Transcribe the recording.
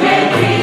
baby.